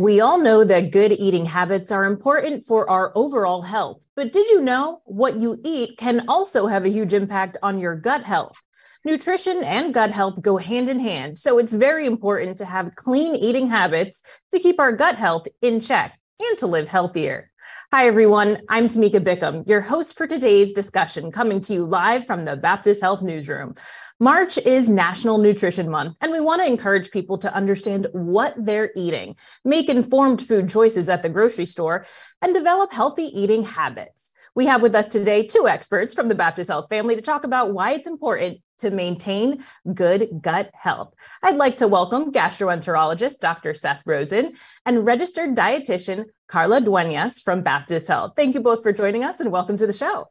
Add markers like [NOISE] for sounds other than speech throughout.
We all know that good eating habits are important for our overall health, but did you know what you eat can also have a huge impact on your gut health? Nutrition and gut health go hand in hand, so it's very important to have clean eating habits to keep our gut health in check and to live healthier. Hi, everyone. I'm Tamika Bickham, your host for today's discussion, coming to you live from the Baptist Health Newsroom. March is National Nutrition Month, and we want to encourage people to understand what they're eating, make informed food choices at the grocery store, and develop healthy eating habits. We have with us today two experts from the Baptist Health family to talk about why it's important to maintain good gut health. I'd like to welcome gastroenterologist Dr. Seth Rosen and registered dietitian Carla Duenas from Baptist Health. Thank you both for joining us and welcome to the show.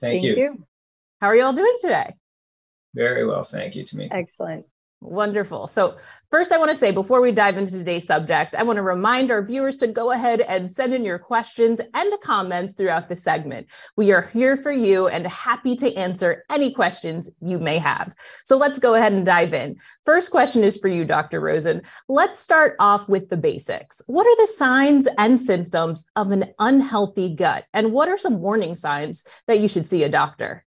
Thank, Thank you. you. How are you all doing today? Very well, thank you to me. Excellent. Wonderful. So, first, I want to say before we dive into today's subject, I want to remind our viewers to go ahead and send in your questions and comments throughout the segment. We are here for you and happy to answer any questions you may have. So, let's go ahead and dive in. First question is for you, Dr. Rosen. Let's start off with the basics. What are the signs and symptoms of an unhealthy gut? And what are some warning signs that you should see a doctor?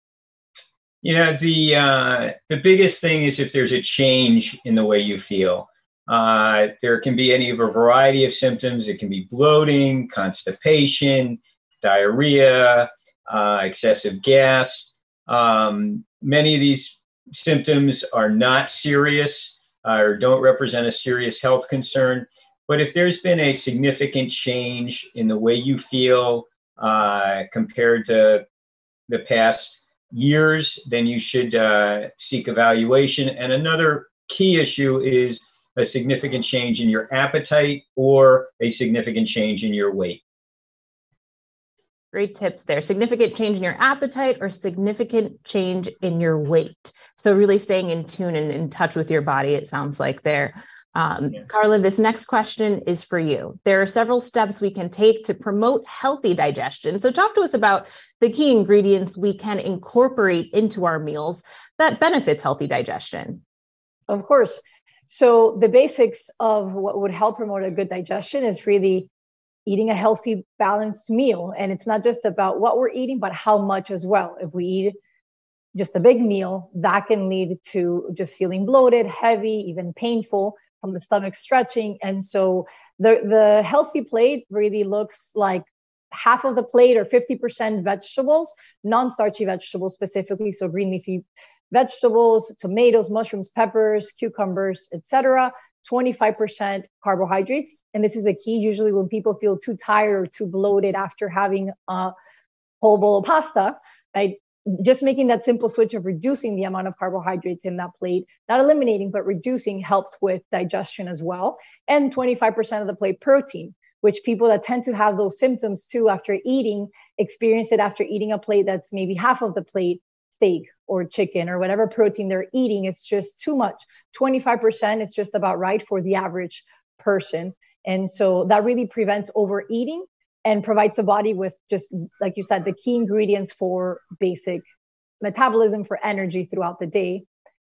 You know, the uh, the biggest thing is if there's a change in the way you feel. Uh, there can be any of a variety of symptoms. It can be bloating, constipation, diarrhea, uh, excessive gas. Um, many of these symptoms are not serious uh, or don't represent a serious health concern. But if there's been a significant change in the way you feel uh, compared to the past years, then you should uh, seek evaluation. And another key issue is a significant change in your appetite or a significant change in your weight. Great tips there. Significant change in your appetite or significant change in your weight. So, really staying in tune and in touch with your body, it sounds like there. Um, yeah. Carla, this next question is for you. There are several steps we can take to promote healthy digestion. So, talk to us about the key ingredients we can incorporate into our meals that benefits healthy digestion. Of course. So, the basics of what would help promote a good digestion is really eating a healthy, balanced meal. And it's not just about what we're eating, but how much as well. If we eat just a big meal, that can lead to just feeling bloated, heavy, even painful from the stomach stretching. And so the, the healthy plate really looks like half of the plate or 50% vegetables, non-starchy vegetables specifically, so green leafy vegetables, tomatoes, mushrooms, peppers, cucumbers, etc. 25% carbohydrates. And this is a key usually when people feel too tired or too bloated after having a whole bowl of pasta, right? Just making that simple switch of reducing the amount of carbohydrates in that plate, not eliminating, but reducing helps with digestion as well. And 25% of the plate protein, which people that tend to have those symptoms too after eating experience it after eating a plate that's maybe half of the plate steak or chicken or whatever protein they're eating. It's just too much. 25% is just about right for the average person. And so that really prevents overeating and provides the body with just like you said the key ingredients for basic metabolism for energy throughout the day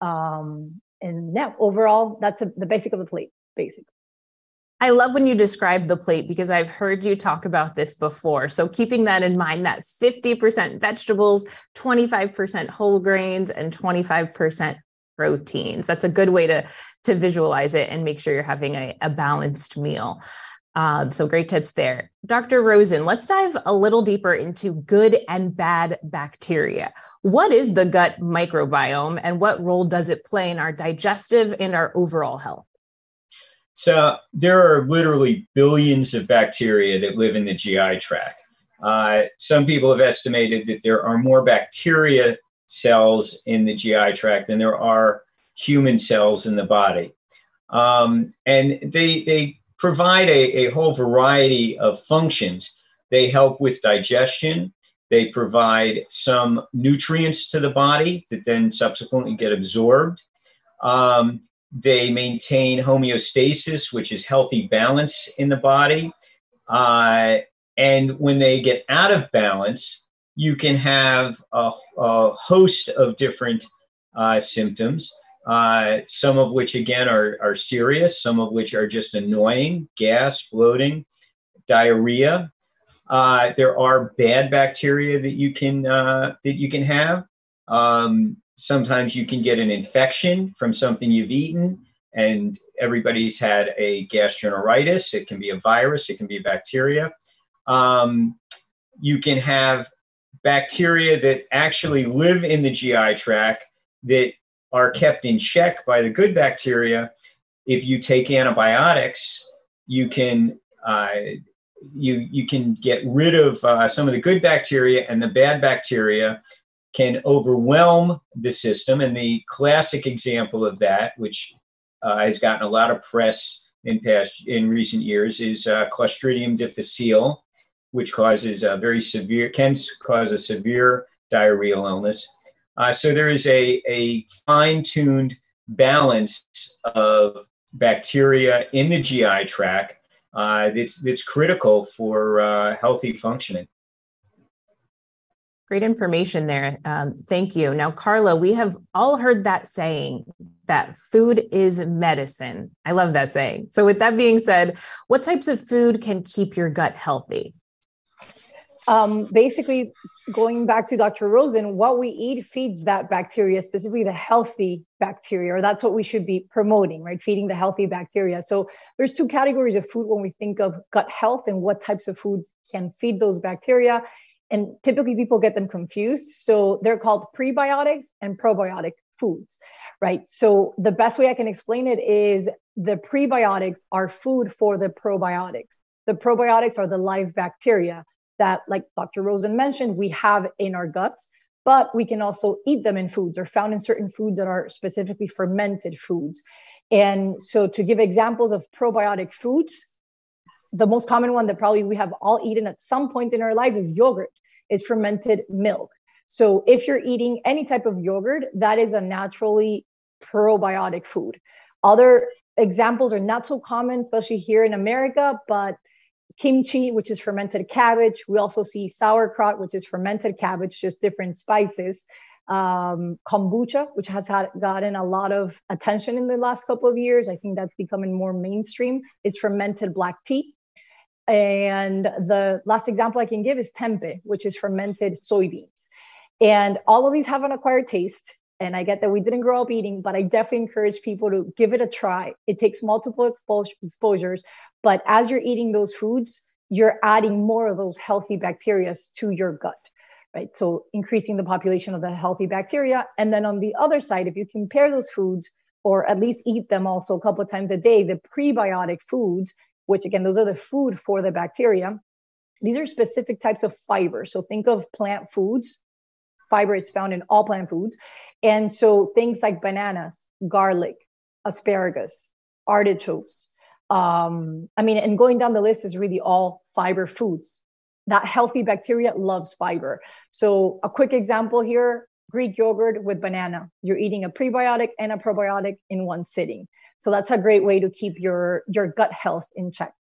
um, and yeah overall that's a, the basic of the plate basics I love when you describe the plate because I've heard you talk about this before. So, keeping that in mind that 50% vegetables, 25% whole grains, and 25% proteins. That's a good way to, to visualize it and make sure you're having a, a balanced meal. Um, so great tips there. Dr. Rosen, let's dive a little deeper into good and bad bacteria. What is the gut microbiome and what role does it play in our digestive and our overall health? So there are literally billions of bacteria that live in the GI tract. Uh, some people have estimated that there are more bacteria cells in the GI tract than there are human cells in the body. Um, and they, they provide a, a whole variety of functions. They help with digestion. They provide some nutrients to the body that then subsequently get absorbed. Um, they maintain homeostasis, which is healthy balance in the body. Uh, and when they get out of balance, you can have a, a host of different uh, symptoms. Uh, some of which, again, are, are serious, some of which are just annoying gas, bloating, diarrhea. Uh, there are bad bacteria that you can uh, that you can have. Um, sometimes you can get an infection from something you've eaten, and everybody's had a gastroenteritis. It can be a virus, it can be bacteria. Um, you can have bacteria that actually live in the GI tract that are kept in check by the good bacteria. If you take antibiotics, you can uh, you you can get rid of uh, some of the good bacteria, and the bad bacteria can overwhelm the system. And the classic example of that, which uh, has gotten a lot of press in past in recent years, is uh, Clostridium difficile, which causes a very severe, can cause a severe diarrheal illness. Uh, so there is a, a fine-tuned balance of bacteria in the GI tract uh, that's, that's critical for uh, healthy functioning. Great information there. Um, thank you. Now, Carla, we have all heard that saying that food is medicine. I love that saying. So, with that being said, what types of food can keep your gut healthy? Um, basically going back to Dr. Rosen, what we eat feeds that bacteria, specifically the healthy bacteria, or that's what we should be promoting, right? Feeding the healthy bacteria. So there's two categories of food when we think of gut health and what types of foods can feed those bacteria. And typically people get them confused. So they're called prebiotics and probiotic foods, right? So the best way I can explain it is the prebiotics are food for the probiotics. The probiotics are the live bacteria that, like Dr. Rosen mentioned, we have in our guts, but we can also eat them in foods or found in certain foods that are specifically fermented foods. And so, to give examples of probiotic foods, the most common one that probably we have all eaten at some point in our lives is yogurt, is fermented milk. So, if you're eating any type of yogurt, that is a naturally probiotic food. Other examples are not so common, especially here in America, but kimchi, which is fermented cabbage. We also see sauerkraut, which is fermented cabbage, just different spices. Um, kombucha, which has had gotten a lot of attention in the last couple of years. I think that's becoming more mainstream. It's fermented black tea. And the last example I can give is tempeh, which is fermented soybeans. And all of these have an acquired taste. And I get that we didn't grow up eating, but I definitely encourage people to give it a try. It takes multiple exposures, but as you're eating those foods, you're adding more of those healthy bacteria to your gut, right? So increasing the population of the healthy bacteria. And then on the other side, if you compare those foods, or at least eat them also a couple of times a day, the prebiotic foods, which again, those are the food for the bacteria. These are specific types of fiber. So think of plant foods. Fiber is found in all plant foods. And so things like bananas, garlic, asparagus, artichokes, um, I mean, and going down the list is really all fiber foods. That healthy bacteria loves fiber. So, a quick example here Greek yogurt with banana. You're eating a prebiotic and a probiotic in one sitting. So, that's a great way to keep your, your gut health in check.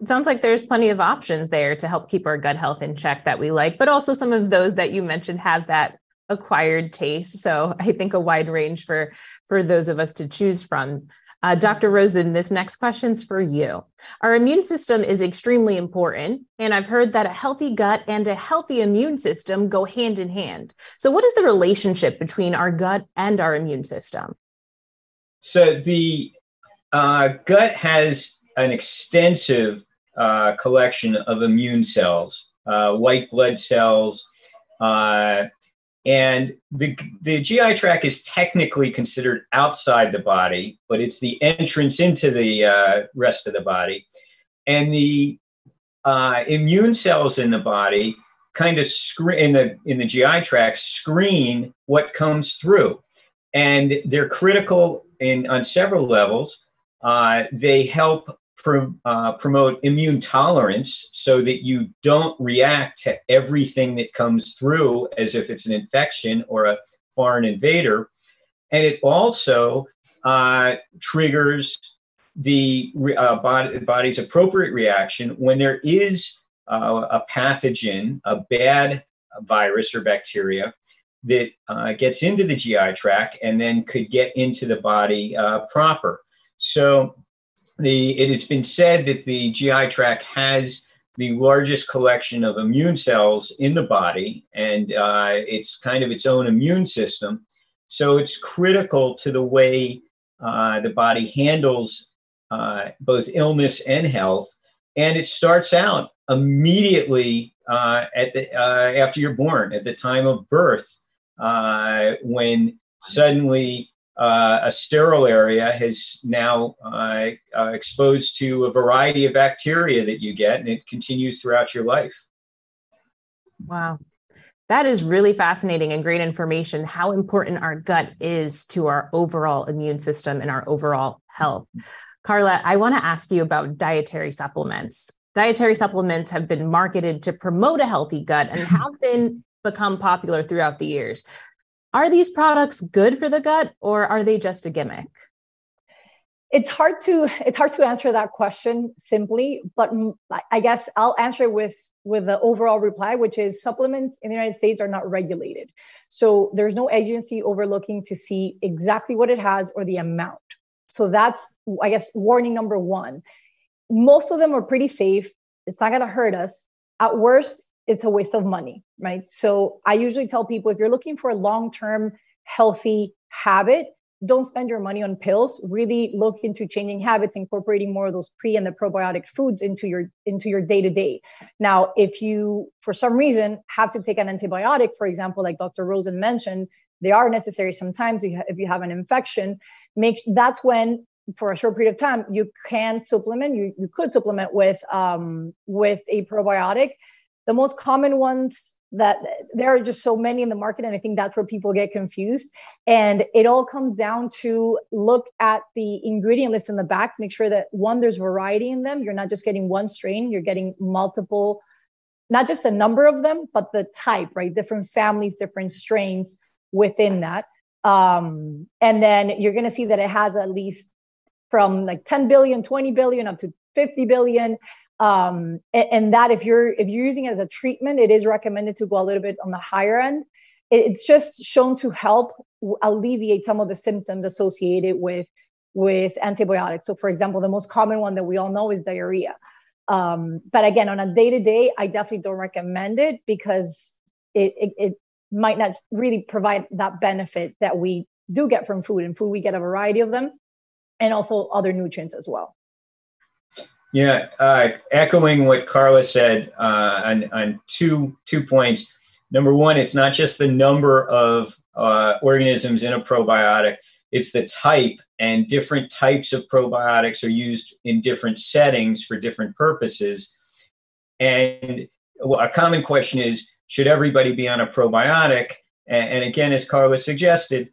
It sounds like there's plenty of options there to help keep our gut health in check that we like, but also some of those that you mentioned have that acquired taste. So I think a wide range for for those of us to choose from. Uh, Dr. Rosen, this next question's for you. Our immune system is extremely important, and I've heard that a healthy gut and a healthy immune system go hand in hand. So, what is the relationship between our gut and our immune system? So, the uh, gut has an extensive uh, collection of immune cells, uh, white blood cells, uh, and the, the GI tract is technically considered outside the body, but it's the entrance into the uh, rest of the body. And the uh, immune cells in the body kind of screen in the in the GI tract screen what comes through, and they're critical in on several levels. Uh, they help uh, promote immune tolerance so that you don't react to everything that comes through as if it's an infection or a foreign invader. And it also uh, triggers the uh, body, body's appropriate reaction when there is uh, a pathogen, a bad virus or bacteria that uh, gets into the GI tract and then could get into the body uh, proper. So the it has been said that the GI tract has the largest collection of immune cells in the body, and uh, it's kind of its own immune system. So it's critical to the way uh, the body handles uh, both illness and health. And it starts out immediately uh, at the uh, after you're born, at the time of birth, uh, when suddenly uh, a sterile area has now uh, uh, exposed to a variety of bacteria that you get, and it continues throughout your life. Wow. That is really fascinating and great information how important our gut is to our overall immune system and our overall health. Carla, I want to ask you about dietary supplements. Dietary supplements have been marketed to promote a healthy gut and [LAUGHS] have been become popular throughout the years. Are these products good for the gut or are they just a gimmick? It's hard to it's hard to answer that question simply, but I guess I'll answer it with with the overall reply, which is supplements in the United States are not regulated. So there's no agency overlooking to see exactly what it has or the amount. So that's I guess warning number 1. Most of them are pretty safe. It's not going to hurt us. At worst, it's a waste of money, right? So I usually tell people if you're looking for a long term healthy habit, don't spend your money on pills. Really look into changing habits incorporating more of those pre and the probiotic foods into your into your day to day now if you for some reason have to take an antibiotic for example like dr rosen mentioned they are necessary sometimes if you have an infection. Make that's when for a short period of time you can supplement you, you could supplement with um, with a probiotic the most common ones that there are just so many in the market and i think that's where people get confused. And it all comes down to look at the ingredient list in the back make sure that one there's variety in them. You're not just getting one strain you're getting multiple not just the number of them but the type right? Different families different strains within that. Um, and then you're going to see that it has at least from like 10 billion 20 billion up to 50 billion um, and, and, that if you're if you're using it as a treatment it is recommended to go a little bit on the higher end. It's just shown to help alleviate some of the symptoms associated with with antibiotics. So for example the most common one that we all know is diarrhea. Um, but again on a day to day i definitely don't recommend it because it, it, it might not really provide that benefit that we do get from food and food we get a variety of them and also other nutrients as well yeah, uh, echoing what Carla said uh, on, on two, two points. Number one, it's not just the number of uh, organisms in a probiotic, it's the type, and different types of probiotics are used in different settings for different purposes. And a common question is should everybody be on a probiotic? And, and again, as Carla suggested,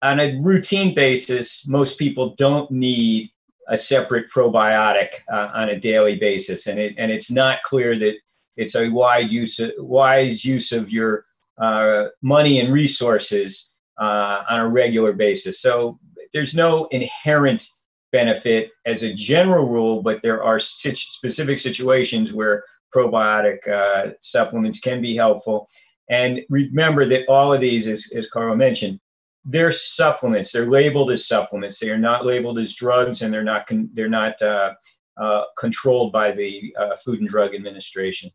on a routine basis, most people don't need a separate probiotic uh, on a daily basis, and it and it's not clear that it's a wide use of, wise use of your uh, money and resources uh, on a regular basis. So there's no inherent benefit as a general rule, but there are specific situations where probiotic uh, supplements can be helpful. And remember that all of these, as, as Carl mentioned, they're supplements. They're labeled as supplements. They are not labeled as drugs, and they're not con- they're not uh, uh, controlled by the uh, Food and Drug Administration.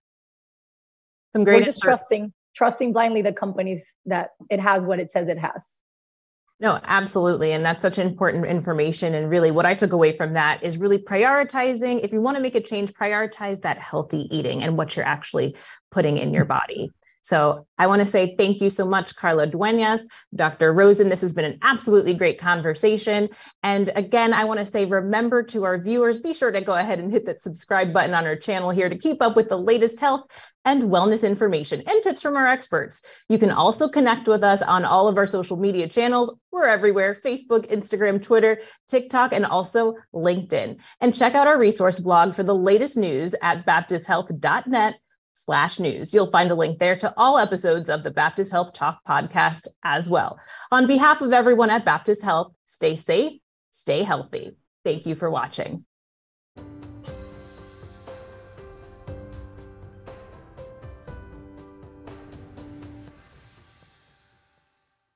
Some great. We're just trusting trusting blindly the companies that it has what it says it has. No, absolutely. And that's such important information. And really, what I took away from that is really prioritizing. If you want to make a change, prioritize that healthy eating and what you're actually putting in your body. So I want to say thank you so much, Carla Duenas, Dr. Rosen. This has been an absolutely great conversation. And again, I want to say remember to our viewers, be sure to go ahead and hit that subscribe button on our channel here to keep up with the latest health and wellness information and tips from our experts. You can also connect with us on all of our social media channels. We're everywhere Facebook, Instagram, Twitter, TikTok, and also LinkedIn. And check out our resource blog for the latest news at baptisthealth.net slash news. You'll find a link there to all episodes of the Baptist Health Talk podcast as well. On behalf of everyone at Baptist Health, stay safe, stay healthy. Thank you for watching.